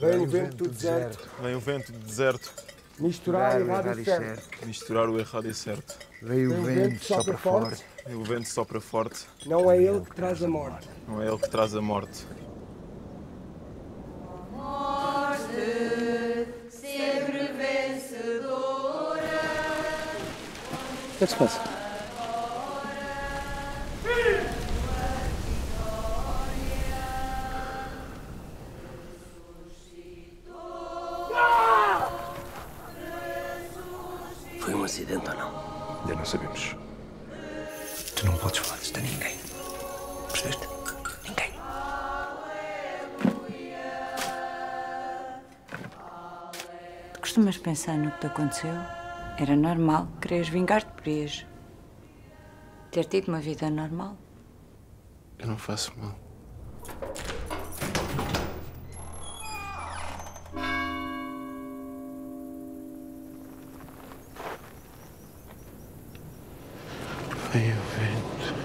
Vem o vento do deserto, Vem o vento do deserto misturar o errado e certo. misturar o errado e certo. Veio o vento, sopra forte. E o vento sopra forte. Não é ele que traz a morte. Não é ele que traz a morte. sempre vencedora. O que é que se passa? Um acidente ou não? Ainda não sabemos. Tu não podes falar disto a ninguém. Percebeste? Ninguém. Costumas pensar no que te aconteceu? Era normal, querias vingar-te, podias ter tido uma vida normal. Eu não faço mal. Vem o vento.